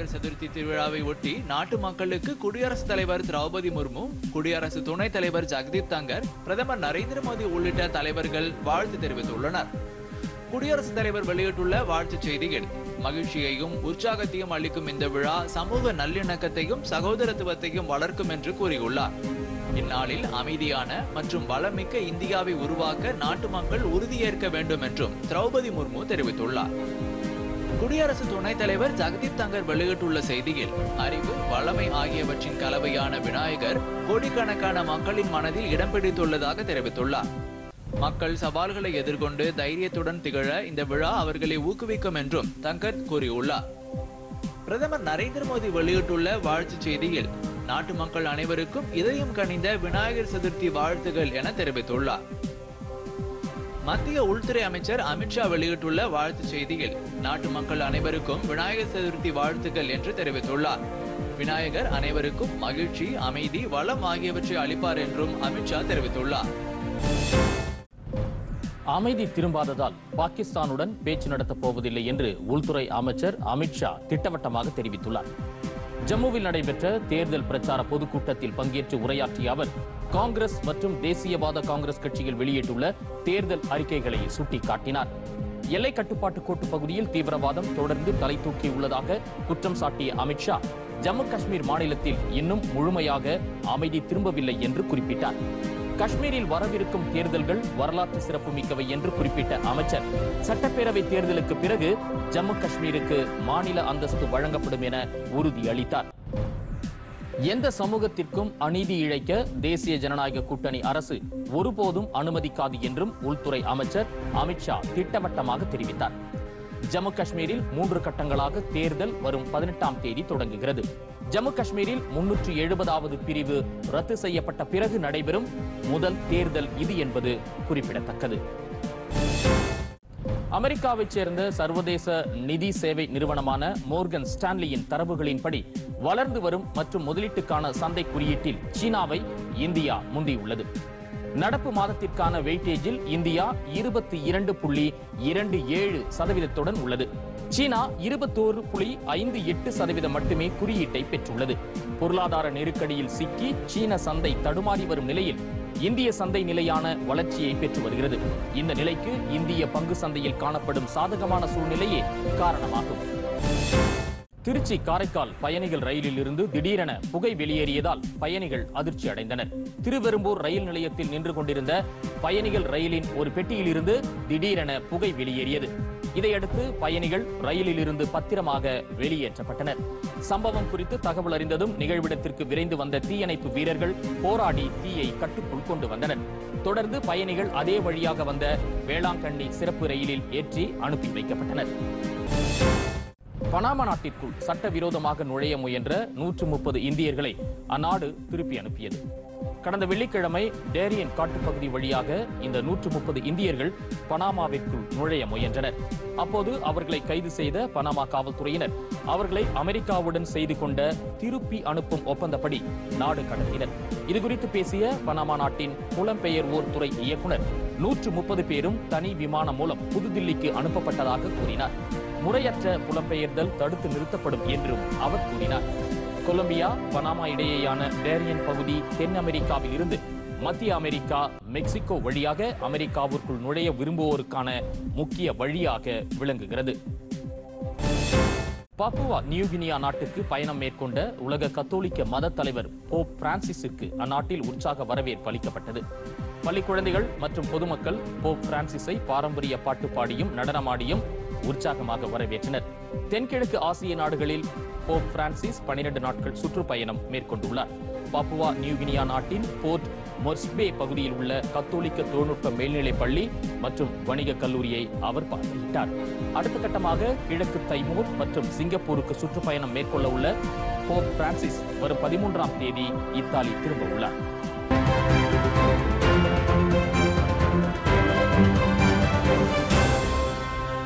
விநாயகர் சதுர்த்தி திருவிழாவை ஒட்டி நாட்டு மக்களுக்கு குடியரசுத் தலைவர் திரௌபதி முர்மு குடியரசு துணைத் தலைவர் ஜெகதீப் தங்கர் பிரதமர் நரேந்திர மோடி உள்ளிட்ட தலைவர்கள் வாழ்த்து தெரிவித்துள்ளனர். குடியரசுத் தலைவர் வெளியிட்டுள்ள வாழ்த்துச் செய்தியில் மகிழ்ச்சியையும் உற்சாகத்தையும் அளிக்கும் இந்த விழா சமூக நல்லிணக்கத்தையும் சகோதரத்துவத்தையும் வளர்க்கும் என்று கூறியுள்ளார். இந்நாளில் அமைதியான மற்றும் வளமிக்க இந்தியாவை உருவாக்க நாட்டு மக்கள் உறுதியேற்க வேண்டும் என்றும் திரௌபதி முர்மு தெரிவித்துள்ளார். குடியரசு துணைத் தலைவர் ஜெகதீப் தங்கர் வெளியிட்டுள்ள செய்தியில் அறிவு வளமை ஆகியவற்றின் கலவையான விநாயகர் கோடிக்கணக்கான மக்களின் மனதில் இடம் பிடித்துள்ளதாக தெரிவித்துள்ளார். மக்கள் சவால்களை எதிர்கொண்டு தைரியத்துடன் திகழ இந்த விழா அவர்களை ஊக்குவிக்கும் என்றும் தங்கர் கூறியுள்ளார். பிரதமர் நரேந்திர மோடி வெளியிட்டுள்ள வாழ்த்து செய்தியில் நாட்டு மக்கள் அனைவருக்கும் இதயம் கனிந்த விநாயகர் சதுர்த்தி வாழ்த்துகள் என தெரிவித்துள்ளார். மத்திய உள்துறை அமைச்சர் அமித்ஷா வெளியிட்டுள்ள வாழ்த்துச் செய்தியில் நாட்டு மக்கள் அனைவருக்கும் விநாயகர் சதுர்த்தி வாழ்த்துக்கள் என்று தெரிவித்துள்ளார். விநாயகர் அனைவருக்கும் மகிழ்ச்சி அமைதி வளம் ஆகியவற்றை அளிப்பார் என்றும் அமித்ஷா தெரிவித்துள்ளார். அமைதி திரும்பாததால் பாகிஸ்தானுடன் பேச்சு நடத்தப் போவதில்லை என்று உள்துறை அமைச்சர் அமித்ஷா திட்டவட்டமாக தெரிவித்துள்ளார். ஜம்முவில் நடைபெற்ற தேர்தல் பிரச்சார பொதுக்கூட்டத்தில் பங்கேற்று உரையாற்றிய அவர் காங்கிரஸ் மற்றும் தேசியவாத காங்கிரஸ் கட்சிகள் வெளியிட்டுள்ள தேர்தல் அறிக்கைகளை சுட்டிக்காட்டினார். எல்லை கட்டுப்பாட்டு கோட்டு பகுதியில் தீவிரவாதம் தொடர்ந்து தலை தூக்கியுள்ளதாக குற்றம் சாட்டிய அமித்ஷா ஜம்மு காஷ்மீர் மாநிலத்தில் இன்னும் முழுமையாக அமைதி திரும்பவில்லை என்று குறிப்பிட்டார். காஷ்மீரில் வரவிருக்கும் தேர்தல்கள் வரலாற்று சிறப்புமிக்கவை என்று குறிப்பிட்ட அமைச்சர் சட்டப்பேரவை தேர்தலுக்கு பிறகு ஜம்மு காஷ்மீருக்கு மாநில அந்தஸ்து வழங்கப்படும் என உறுதியளித்தார். எந்த சமூகத்திற்கும் அநீதி இழைக்க தேசிய ஜனநாயக கூட்டணி அரசு ஒருபோதும் அனுமதிக்காது என்றும் உள்துறை அமைச்சர் அமித்ஷா திட்டவட்டமாக தெரிவித்தார். ஜம்மு காஷ்மீரில் மூன்று கட்டங்களாக தேர்தல் வரும் பதினெட்டாம் தேதி தொடங்குகிறது. ஜம்மு காஷ்மீரில் முன்னூற்று எழுபதாவது பிரிவு ரத்து செய்யப்பட்ட பிறகு நடைபெறும் முதல் தேர்தல் இது என்பது குறிப்பிடத்தக்கது. அமெரிக்காவைச் சேர்ந்த சர்வதேச நிதி சேவை நிறுவனமான மோர்கன் ஸ்டான்லியின் தரவுகளின்படி வளர்ந்து வரும் மற்றும் முதலீட்டுக்கான சந்தை குறியீட்டில் சீனாவை இந்தியா முந்தியுள்ளது. நடப்பு மாதத்திற்கான வெயிட்டேஜில் இந்தியா இருபத்தி இரண்டு புள்ளி இரண்டு ஏழு சதவீதத்துடன் உள்ளது. சீனா இருபத்தோரு புள்ளி ஐந்து எட்டு சதவீதம் மட்டுமே குறியீட்டை பெற்றுள்ளது. பொருளாதார நெருக்கடியில் சிக்கி சீன சந்தை தடுமாறி வரும் நிலையில் இந்திய சந்தை நிலையான வளர்ச்சியை பெற்று வருகிறது. இந்த நிலைக்கு இந்திய பங்கு சந்தையில் காணப்படும் சாதகமான சூழ்நிலையே காரணமாகும். திருச்சி காரைக்கால் பயணிகள் ரயிலில் இருந்து திடீரென புகை வெளியேறியதால் பயணிகள் அதிர்ச்சி அடைந்தனர். திருவெரும்பூர் ரயில் நிலையத்தில் நின்று கொண்டிருந்த பயணிகள் ரயிலின் ஒரு பெட்டியில் இருந்து திடீரென புகை வெளியேறியது. இதையடுத்து பயணிகள் ரயிலில் இருந்து பத்திரமாக வெளியேற்றப்பட்டனர். சம்பவம் குறித்து தகவல் அறிந்ததும் நிகழ்விடத்திற்கு விரைந்து வந்த தீயணைப்பு வீரர்கள் போராடி தீயை கட்டுக்குள் கொண்டு வந்தனர். தொடர்ந்து பயணிகள் அதே வழியாக வந்த வேளாங்கண்ணி சிறப்பு ரயிலில் ஏற்றி அனுப்பி வைக்கப்பட்டனர். பனாமா நாட்டிற்குள் சட்டவிரோதமாக நுழைய முயன்ற நூற்று முப்பது இந்தியர்களை அந்நாடு திருப்பி அனுப்பியது. கடந்த வெள்ளிக்கிழமை டேரியன் காட்டுப்பகுதி வழியாக இந்த நூற்று முப்பது இந்தியர்கள் பனாமாவிற்குள் நுழைய முயன்றனர். அப்போது அவர்களை கைது செய்த பனாமா காவல்துறையினர் அவர்களை அமெரிக்காவுடன் செய்து கொண்ட திருப்பி அனுப்பும் ஒப்பந்தப்படி நாடு கடத்தினர். இதுகுறித்து பேசிய பனாமா நாட்டின் புலம்பெயர்வோர் துறை இயக்குனர் நூற்று முப்பது பேரும் தனி விமானம் மூலம் புதுதில்லிக்கு அனுப்பப்பட்டதாக கூறினார். முறையற்ற புலம்பெயர்தல் தடுத்து நிறுத்தப்படும் என்றும் அவர் கூறினார். கொலம்பியா பனாமா இடையேயான டேரியன் பகுதி தென் அமெரிக்காவில் இருந்து மத்திய அமெரிக்கா மெக்சிகோ வழியாக அமெரிக்காவிற்குள் நுழைய விரும்புவோருக்கான முக்கிய வழியாக விளங்குகிறது. பாப்புவா நியூகினியா நாட்டுக்கு பயணம் மேற்கொண்ட உலக கத்தோலிக்க மத தலைவர் போப் பிரான்சிஸுக்கு அந்நாட்டில் உற்சாக வரவேற்பு அளிக்கப்பட்டது. பள்ளி குழந்தைகள் மற்றும் பொதுமக்கள் போப் பிரான்சிஸை பாரம்பரிய பாட்டு பாடியும் நடனமாடியும் உற்சாகமாக வரவேற்றனர். தென்கிழக்கு ஆசிய நாடுகளில் போப் பிரான்சிஸ் பனிரெண்டு நாட்கள் சுற்றுப்பயணம் மேற்கொண்டுள்ளார். பாப்புவா நியூகினியா நாட்டின் போர்ட் மொர்ஸ்பே பகுதியில் உள்ள கத்தோலிக்க தொழில்நுட்ப மேல்நிலைப் பள்ளி மற்றும் வணிக கல்லூரியை அவர் பார்வையிட்டார். அடுத்த கட்டமாக கிழக்கு தைமூர் மற்றும் சிங்கப்பூருக்கு சுற்றுப்பயணம் மேற்கொள்ள உள்ள போப் பிரான்சிஸ் வரும் பதிமூன்றாம் தேதி இத்தாலி திரும்ப உள்ளார்.